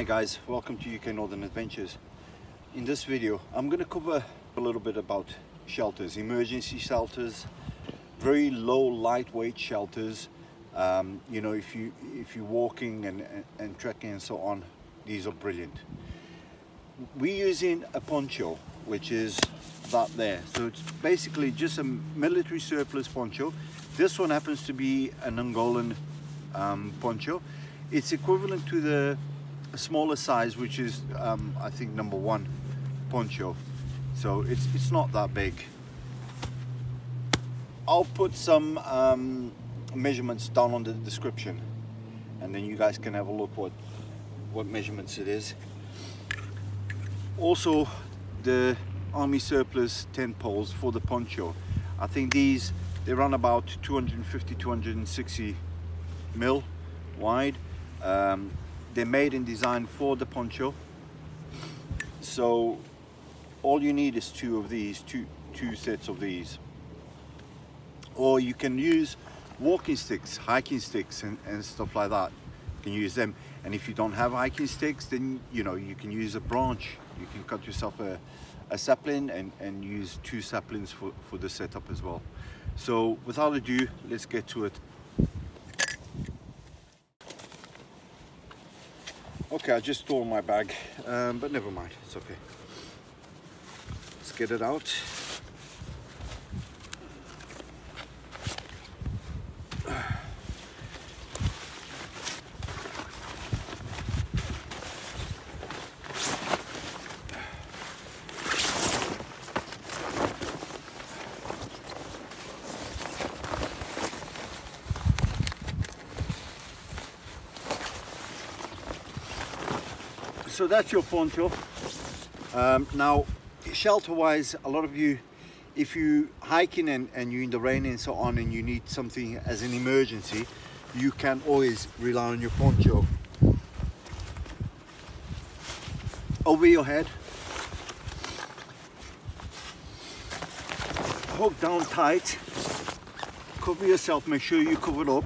Hi guys, welcome to UK Northern Adventures. In this video, I'm going to cover a little bit about shelters, emergency shelters, very low lightweight shelters. Um, you know, if you if you're walking and, and, and trekking and so on, these are brilliant. We're using a poncho, which is that there. So it's basically just a military surplus poncho. This one happens to be an Angolan um, poncho. It's equivalent to the smaller size, which is um, I think number one poncho. So it's, it's not that big. I'll put some um, measurements down on the description and then you guys can have a look what what measurements it is. Also the army surplus tent poles for the poncho. I think these they run about 250 260 mil wide. Um, they're made and designed for the poncho. So all you need is two of these, two, two sets of these. Or you can use walking sticks, hiking sticks and, and stuff like that. You can use them. And if you don't have hiking sticks, then you know you can use a branch. You can cut yourself a, a sapling and, and use two saplings for, for the setup as well. So without ado, let's get to it. Okay, I just stole my bag, um, but never mind, it's okay. Let's get it out. So that's your poncho. Um, now, shelter-wise, a lot of you, if you hiking and, and you're in the rain and so on and you need something as an emergency, you can always rely on your poncho. Over your head. Hook down tight. Cover yourself, make sure you cover up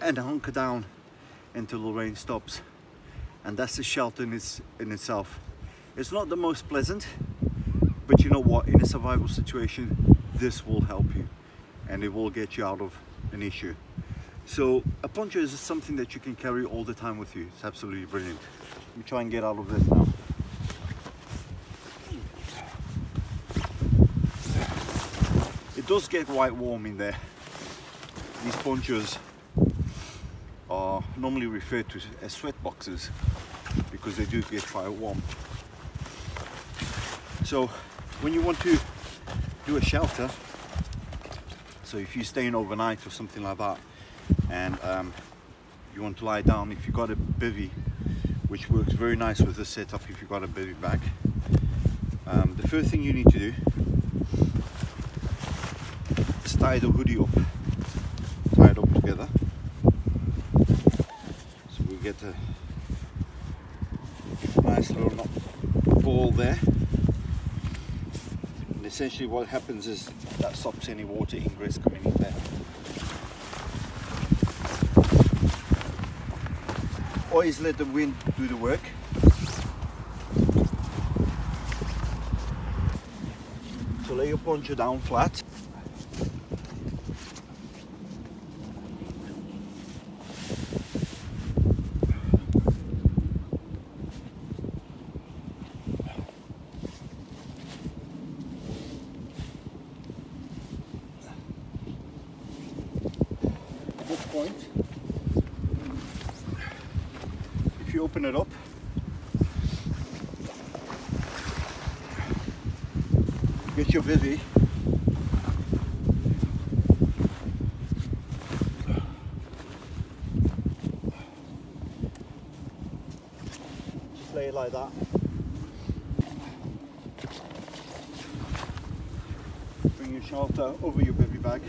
and hunker down until the rain stops and that's the shelter in, its, in itself. It's not the most pleasant, but you know what, in a survival situation, this will help you and it will get you out of an issue. So a poncho is something that you can carry all the time with you. It's absolutely brilliant. Let me try and get out of this now. It does get quite warm in there. These ponchos are normally referred to as sweat boxes because they do get quite warm. So when you want to do a shelter, so if you're staying overnight or something like that, and um, you want to lie down, if you've got a bivy, which works very nice with this setup if you've got a bivy bag, um, the first thing you need to do is tie the hoodie up, tie it up together get a nice little ball there. And essentially what happens is that stops any water ingress coming in there. Always let the wind do the work. So lay your poncho down flat. Point. If you open it up, get your bivy. Just lay it like that. Bring your shelter over your bivy bag.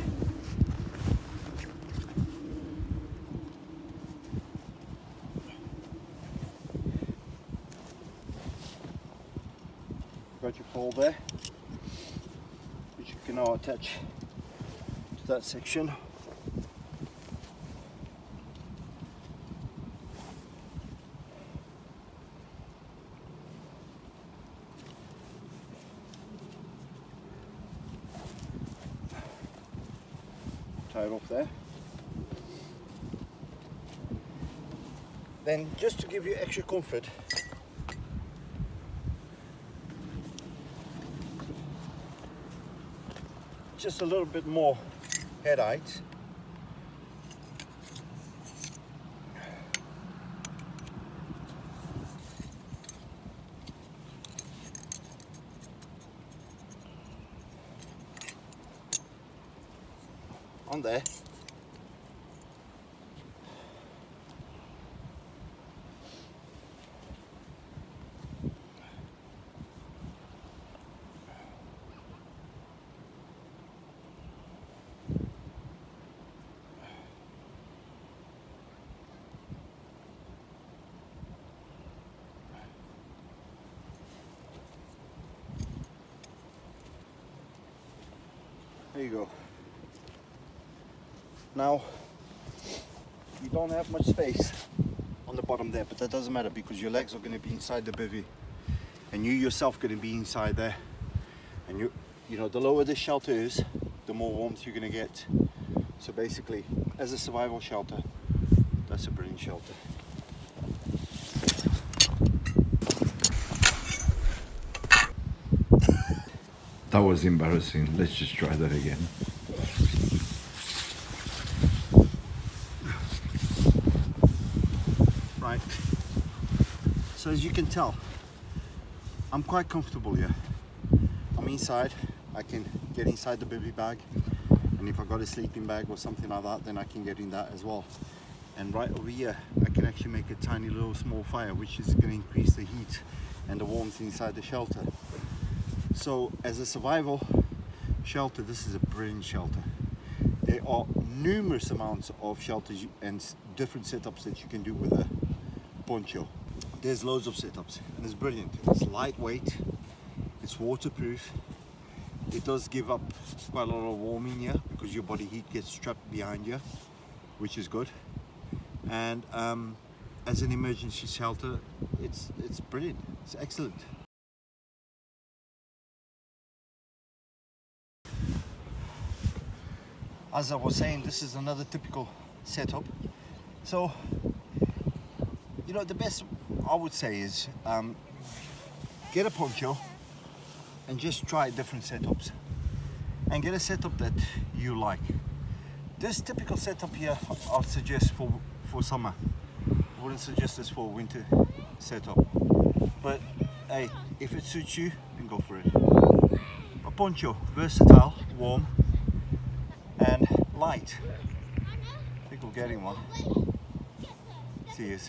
Your pole there, which you can now attach to that section. tie it off there. Then just to give you extra comfort, just a little bit more head height. on there. There you go. Now, you don't have much space on the bottom there, but that doesn't matter because your legs are going to be inside the bivy and you yourself going to be inside there. And you, you know, the lower the shelter is, the more warmth you're going to get. So basically, as a survival shelter, that's a brilliant shelter. That was embarrassing. Let's just try that again. Right. So as you can tell, I'm quite comfortable here. I'm inside. I can get inside the bivy bag. And if I got a sleeping bag or something like that, then I can get in that as well. And right over here, I can actually make a tiny little small fire, which is going to increase the heat and the warmth inside the shelter. So as a survival shelter, this is a brilliant shelter. There are numerous amounts of shelters and different setups that you can do with a poncho. There's loads of setups and it's brilliant. It's lightweight, it's waterproof, it does give up quite a lot of warming here because your body heat gets trapped behind you, which is good. And um, as an emergency shelter, it's, it's brilliant, it's excellent. As I was saying, this is another typical setup. So, you know, the best I would say is um, get a poncho and just try different setups and get a setup that you like. This typical setup here, I'll suggest for, for summer. I wouldn't suggest this for winter setup. But hey, if it suits you, then go for it. A poncho, versatile, warm, and light. I think we're getting one. See you.